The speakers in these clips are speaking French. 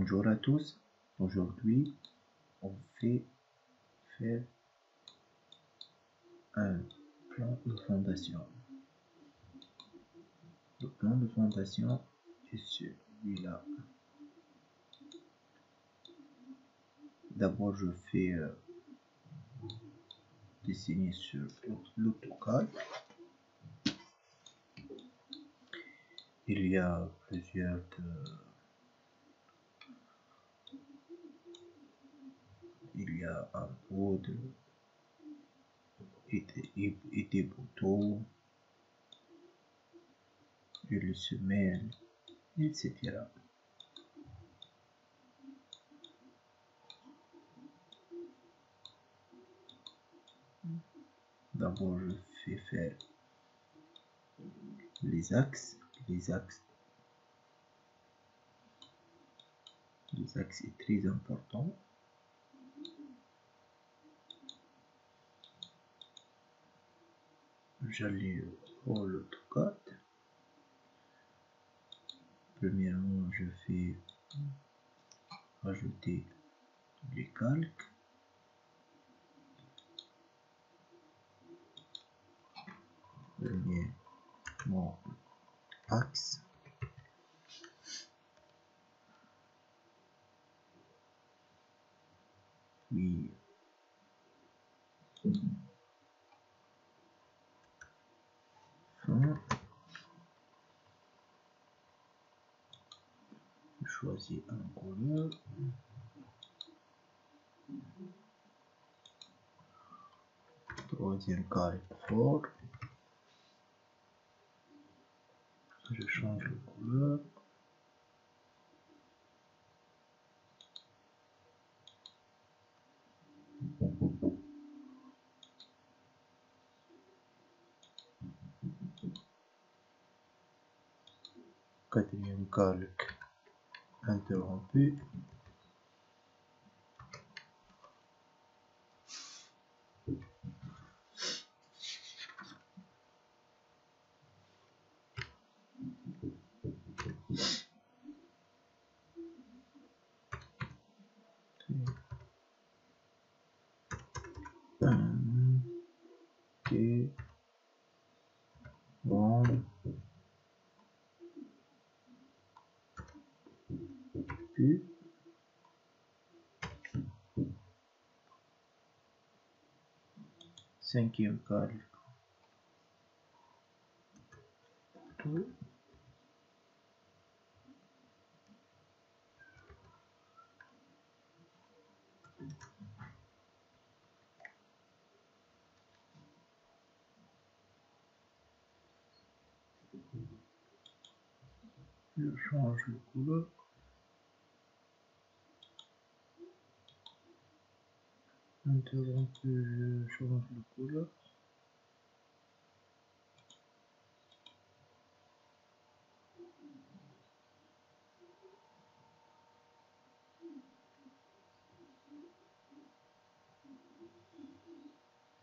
Bonjour à tous. Aujourd'hui, on fait faire un plan de fondation. Le plan de fondation est celui-là. D'abord, je fais euh, dessiner sur l'AutoCAD. Il y a plusieurs de il y a un et des, et des boutons, et les semelles, etc. D'abord, je fais faire les axes, les axes. Les axes est très important. J'allais au l'autre côté. Premièrement, je fais rajouter les calques. mon axe. Choisis un couleur. Troisième carré fort. Je change le couleur. Interrompu. Ok. Bon. Cinquième calque. Je change le couleur. Interrompu, je change le couleur.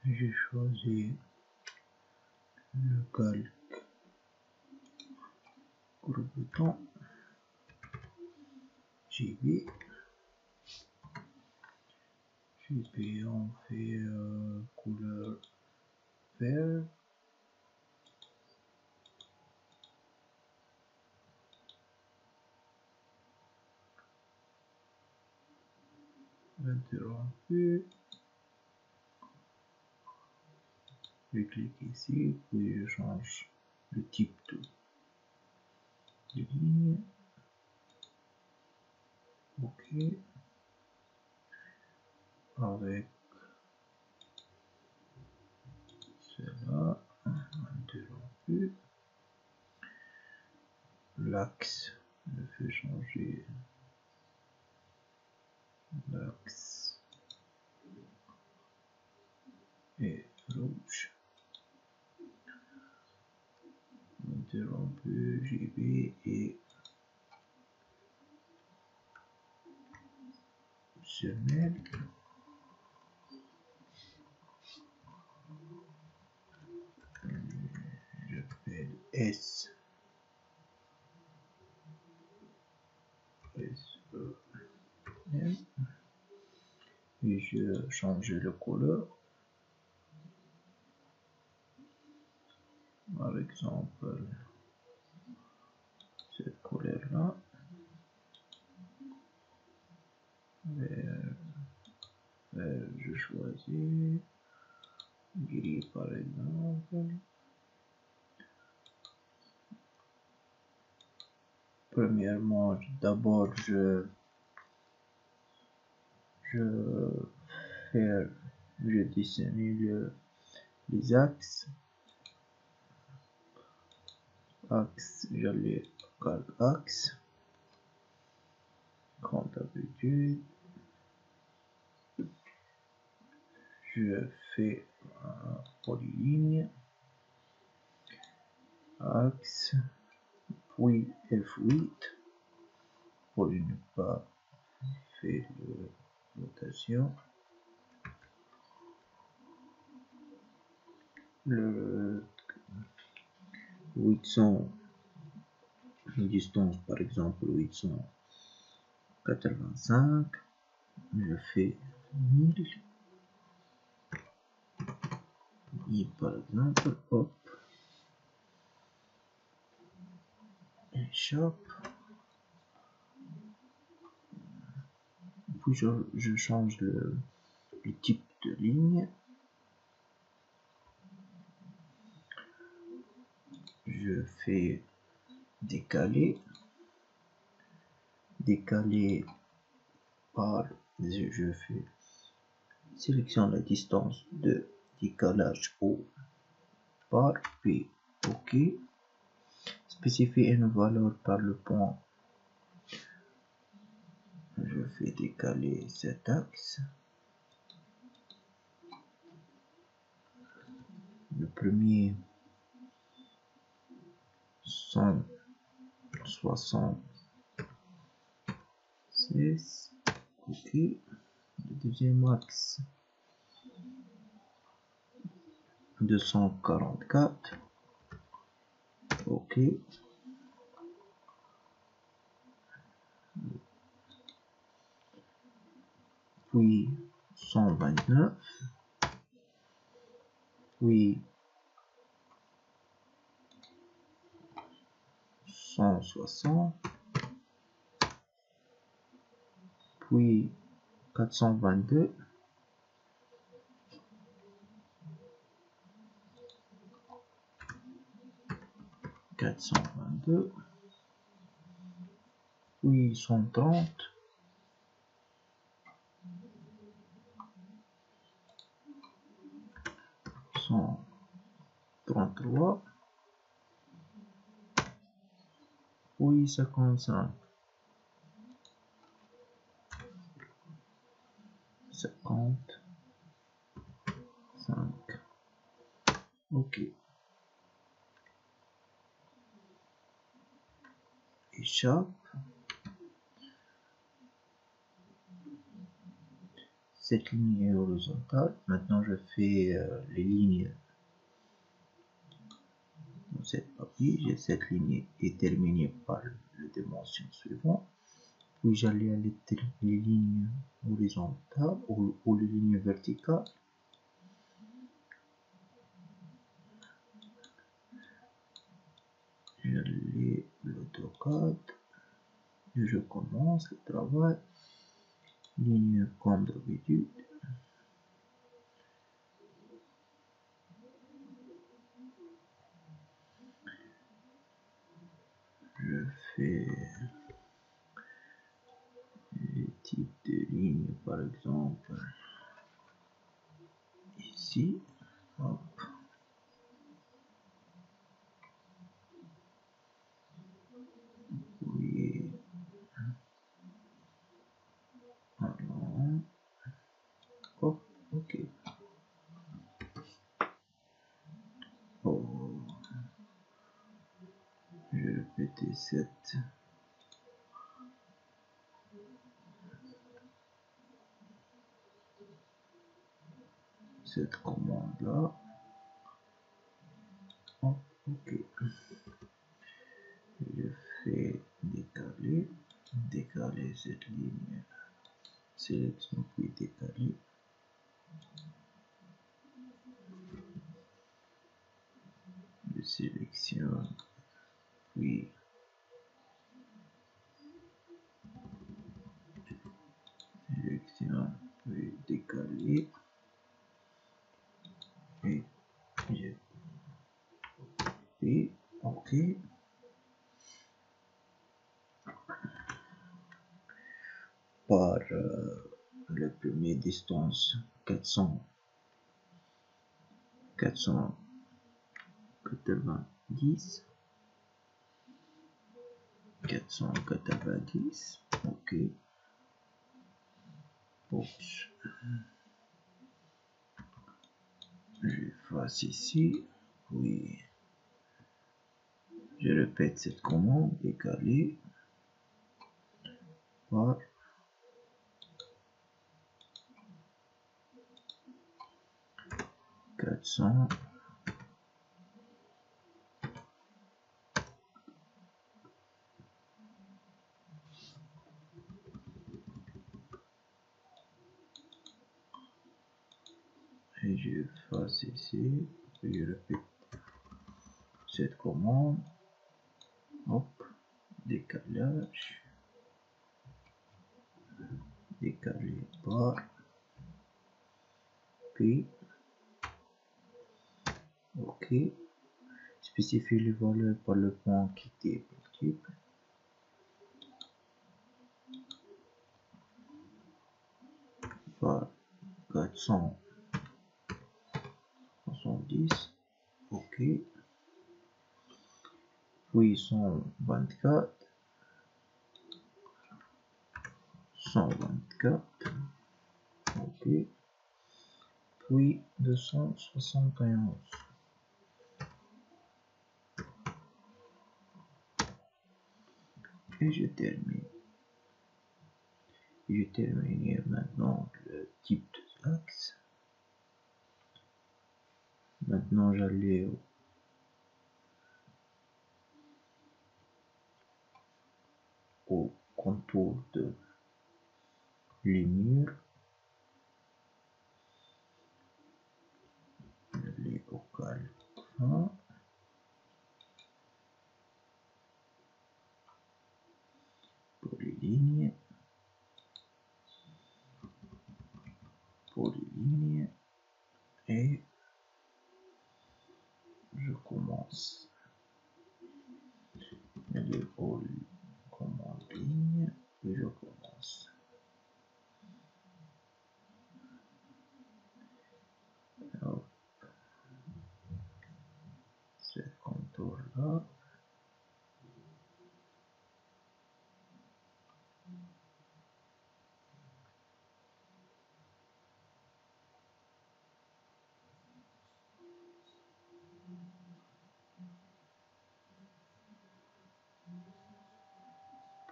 J'ai choisi le calque groupe bouton JB puis on fait euh, couleur vert interrompu. Je clique ici puis je change le type de, de ligne. Ok avec. Cela interrompu l'axe. Je fais changer. L'axe. Et rouge interrompu JB et semelle S. E puis-je changer le couleur. Par exemple cette couleur là vert, vert je choisis. Gris par exemple premièrement d'abord je je fais je dessine le, les axes. Axe j'allais axe comme d'habitude je fais un polyligne. Axe puis F8 pour ne pas faire de notation. Le 800 distance par exemple 885 je fais 1000 et par exemple hop échappe puis je, je change le, type de ligne. Je fais décaler. Décaler par je fais sélectionne la distance de décalage au par puis ok spécifie une valeur par le point. Je fais décaler cet axe. Le premier 176 ok. Le deuxième axe 244 ok. Puis 129 puis 160 puis 422 422 puis 130 133 puis 55 50 5 ok cette ligne est horizontale. Maintenant je fais euh, les lignes dans cette partie. Cette ligne est terminée par la dimension suivante puis j'allais à les, les lignes horizontales ou les lignes verticales j'allais et je commence le travail. Ligne comme d'habitude je fais les types de lignes par exemple ici hop oui alors hop ok oh je vais répéter cette cette commande là oh, ok. Je fais décaler décaler cette ligne sélection puis décaler. Je sélectionne puis sélectionne puis décaler et j'ai et par euh, le premier distance 400 490 490 ok. Oups. j'efface ici oui je répète cette commande décaler par 400 et je fasse ici je répète cette commande hop décalage décaler par P OK. Spécifier les valeurs par le point quitter multiple. Par 470. OK. Puis 124. 124. OK. Puis 271. et je termine. Je termine maintenant le type de l'axe. Maintenant j'allais au au contour de les murs. J'allais au calme. lignes, lignes et je commence les ligne et je commence. Hop. Ce contour là.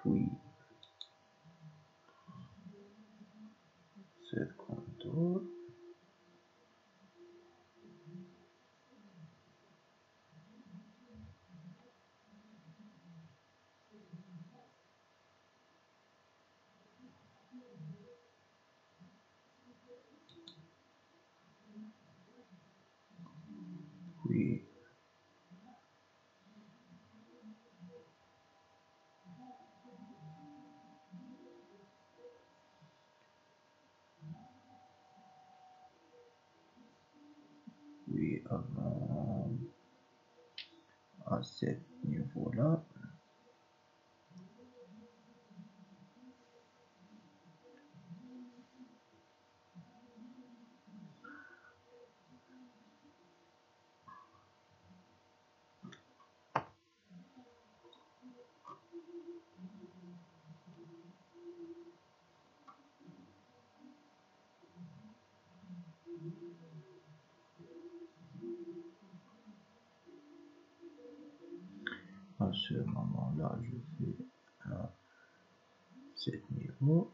fui. Ser condutor. Puis avant à ce niveau 収入を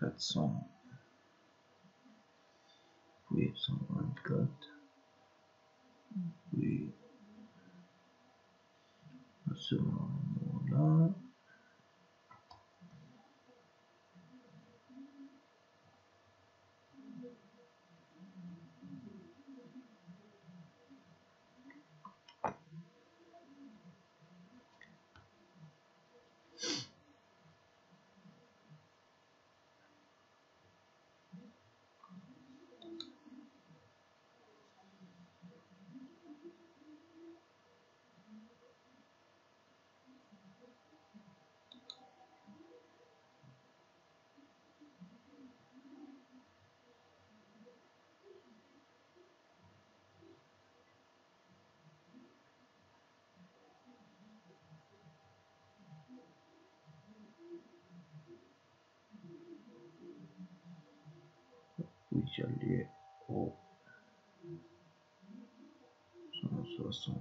That's all. つものだ。Puis j'allais au 160.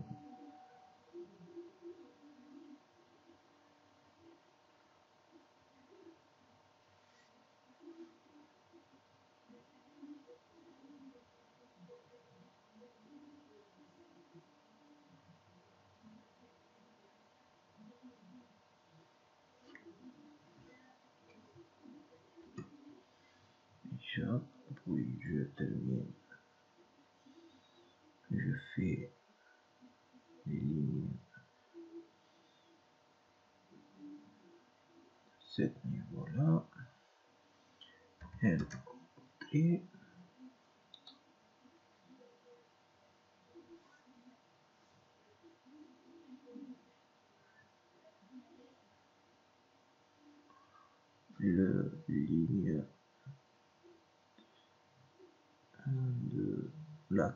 Déjà, puis je termine. Je fais les lignes de ce niveau-là. Et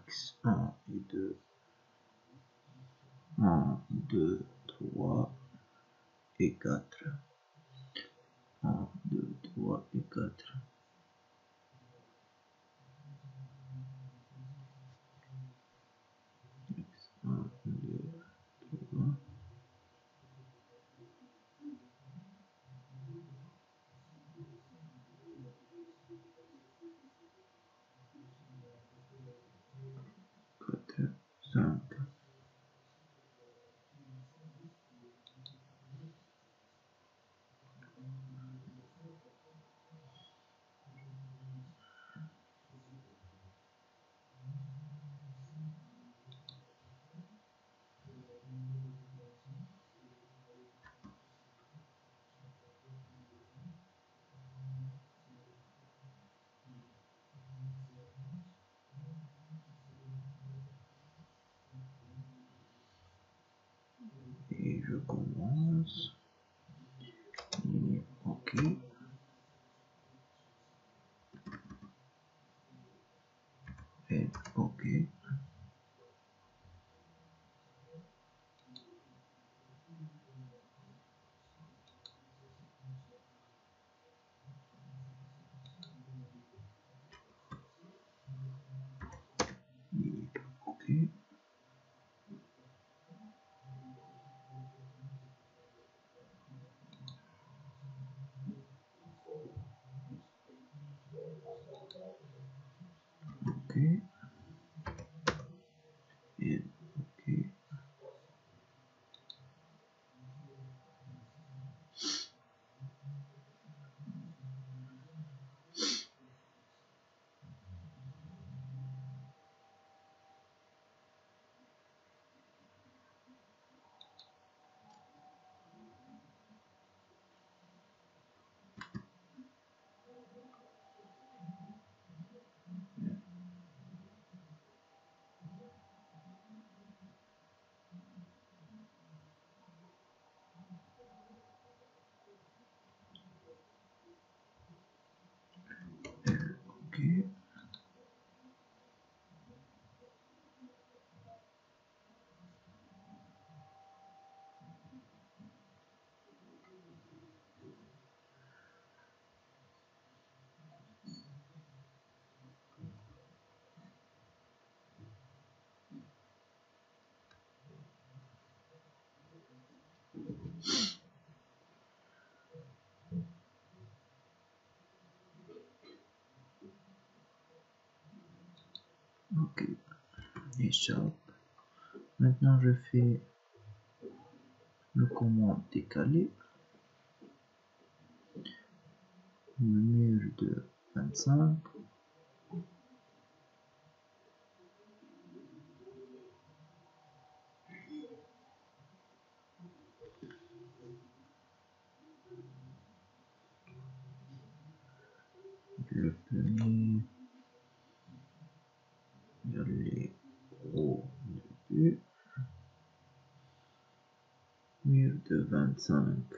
x1 et 2, 1, 2, 3 et 4, 1, 2, 3 et 4. 0,2 plus Okay. Échappe. Maintenant, je fais le commande décalé. Le mur de 25. Le premier, il y a les gros début. Mur de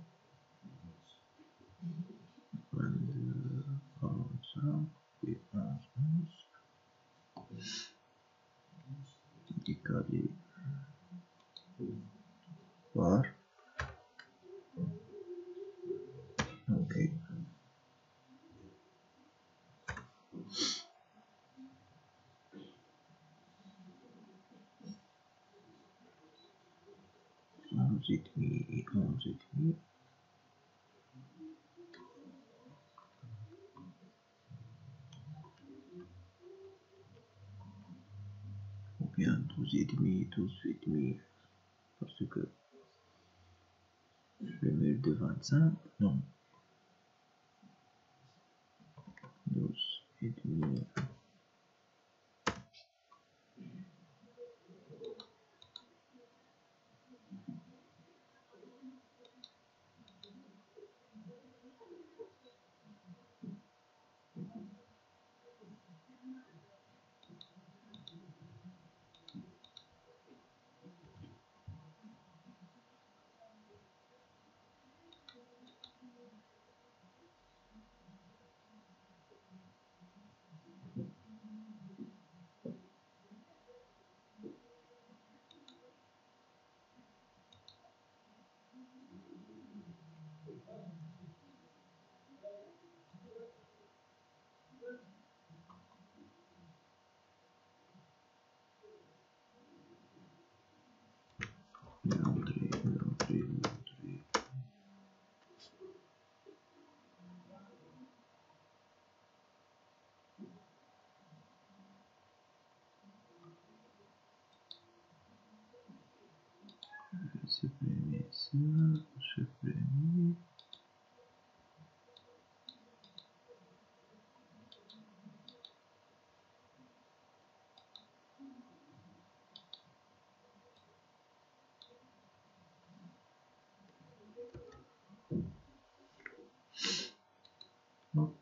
onze et demi ou bien douze et demi douze et demi parce que le mur de 25 non 12 et demi l'entrée l'entrée l'entrée supprimer ça supprimer Hop.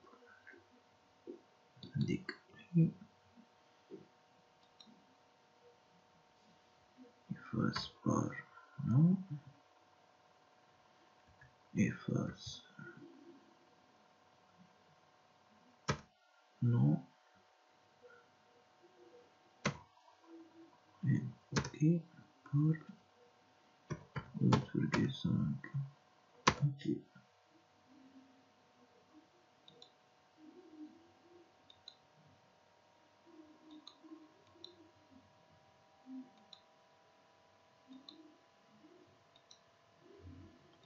Décaler. Efface par non. Efface. Non. Et OK. Par 12,5. OK.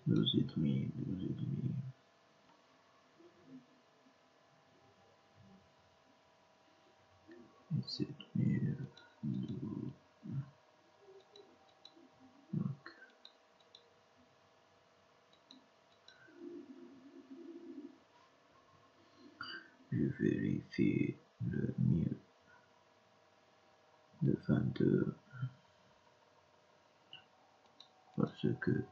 Douze et demi, douze et demi. Et douze. Donc. Je vérifie le mur de 22 parce que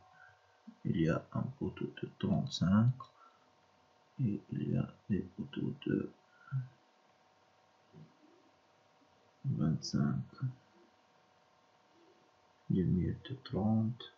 il y a un poteau de 35 et il y a des poteaux de 25 du mur de 30